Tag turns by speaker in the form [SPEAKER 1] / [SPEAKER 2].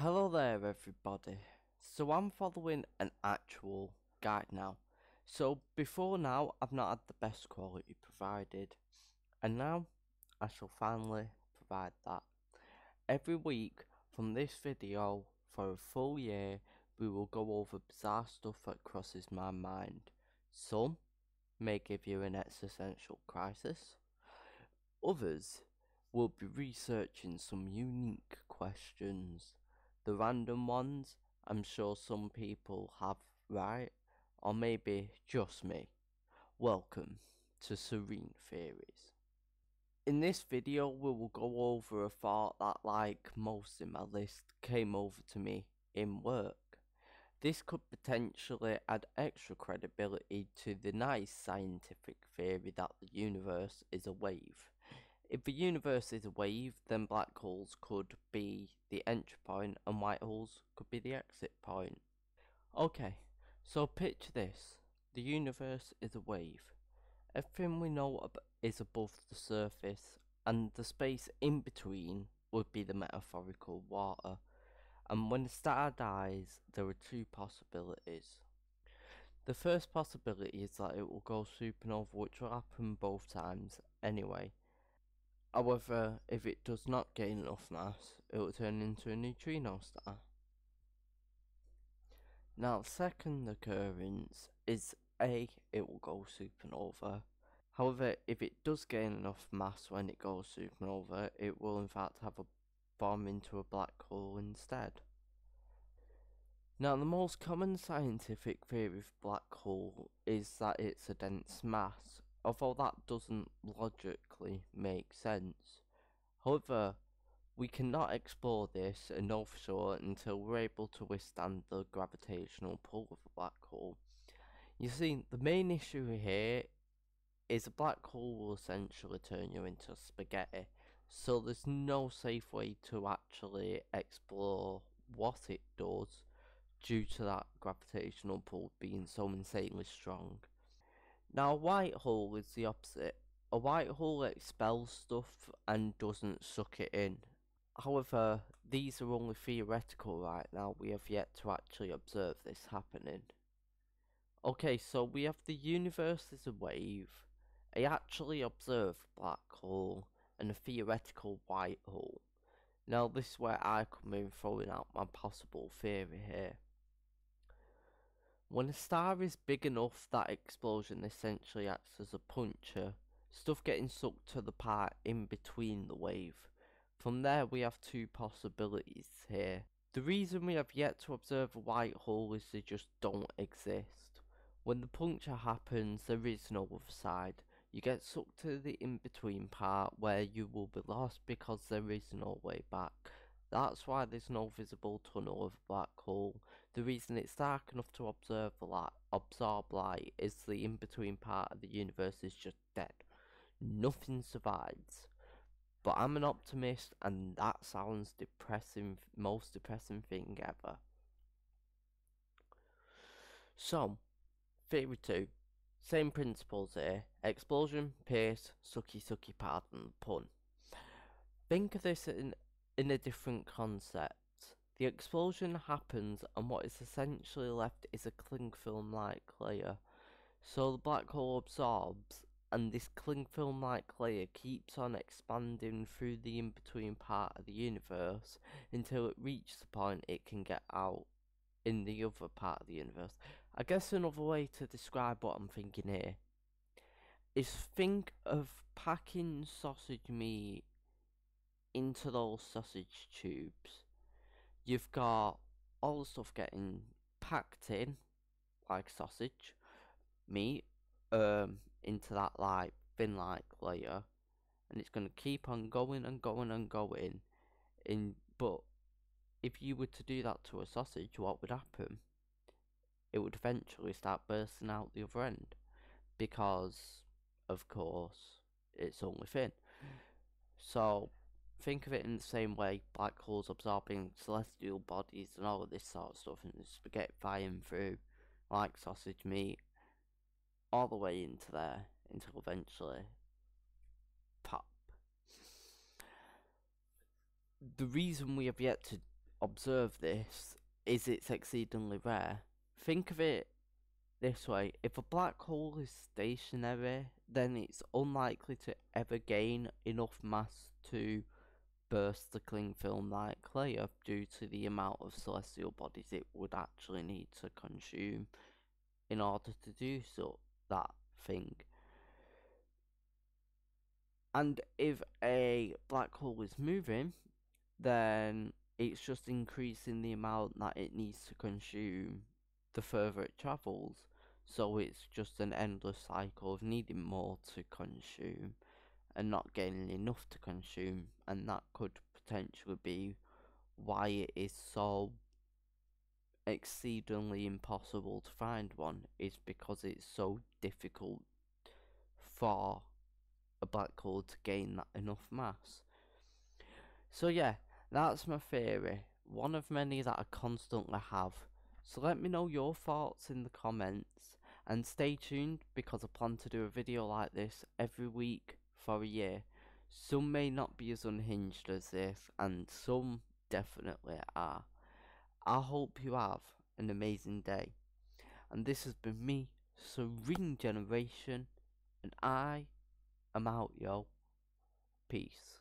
[SPEAKER 1] Hello there everybody. So I'm following an actual guide now. So before now I've not had the best quality provided and now I shall finally provide that. Every week from this video for a full year we will go over bizarre stuff that crosses my mind. Some may give you an existential crisis. Others will be researching some unique questions the random ones, I'm sure some people have right, or maybe just me. Welcome to Serene Theories. In this video we will go over a thought that like most in my list came over to me in work. This could potentially add extra credibility to the nice scientific theory that the universe is a wave. If the universe is a wave, then black holes could be the entry point and white holes could be the exit point. Okay, so picture this. The universe is a wave. Everything we know is above the surface and the space in between would be the metaphorical water. And when the star dies, there are two possibilities. The first possibility is that it will go supernova which will happen both times anyway. However, if it does not gain enough mass, it will turn into a neutrino star. Now, second occurrence is A, it will go supernova. However, if it does gain enough mass when it goes supernova, it will in fact have a bomb into a black hole instead. Now, the most common scientific theory of black hole is that it's a dense mass, although that doesn't logically make sense. However, we cannot explore this for sure until we're able to withstand the gravitational pull of a black hole. You see, the main issue here is a black hole will essentially turn you into spaghetti, so there's no safe way to actually explore what it does due to that gravitational pull being so insanely strong. Now, a white hole is the opposite. A white hole expels stuff and doesn't suck it in. However, these are only theoretical right now. We have yet to actually observe this happening. Okay, so we have the universe as a wave, a actually observed black hole, and a theoretical white hole. Now, this is where I come in throwing out my possible theory here. When a star is big enough, that explosion essentially acts as a puncture, stuff getting sucked to the part in between the wave. From there we have two possibilities here. The reason we have yet to observe a white hole is they just don't exist. When the puncture happens, there is no other side. You get sucked to the in-between part where you will be lost because there is no way back. That's why there's no visible tunnel of a black hole. The reason it's dark enough to observe light, absorb light is the in-between part of the universe is just dead. Nothing survives. But I'm an optimist and that sounds depressing, most depressing thing ever. So, theory 2. Same principles here. Explosion, pace, sucky sucky pardon the pun. Think of this in in a different concept. The explosion happens and what is essentially left is a cling film like layer. So the black hole absorbs and this cling film like layer keeps on expanding through the in-between part of the universe until it reaches the point it can get out in the other part of the universe. I guess another way to describe what I'm thinking here is think of packing sausage meat into those sausage tubes, you've got all the stuff getting packed in, like sausage, meat, um, into that like thin like layer, and it's going to keep on going and going and going. In but if you were to do that to a sausage, what would happen? It would eventually start bursting out the other end because, of course, it's only thin. So think of it in the same way black holes absorbing celestial bodies and all of this sort of stuff and spaghetti flying through like sausage meat all the way into there until eventually pop. The reason we have yet to observe this is it's exceedingly rare. Think of it this way if a black hole is stationary, then it's unlikely to ever gain enough mass to burst the cling film like layer due to the amount of celestial bodies it would actually need to consume in order to do so that thing. And if a black hole is moving, then it's just increasing the amount that it needs to consume the further it travels. So it's just an endless cycle of needing more to consume and not getting enough to consume, and that could potentially be why it is so exceedingly impossible to find one, is because it's so difficult for a black hole to gain that enough mass. So yeah, that's my theory, one of many that I constantly have. So let me know your thoughts in the comments and stay tuned because I plan to do a video like this every week for a year. Some may not be as unhinged as this and some definitely are. I hope you have an amazing day. And this has been me, Serene Generation, and I am out, yo. Peace.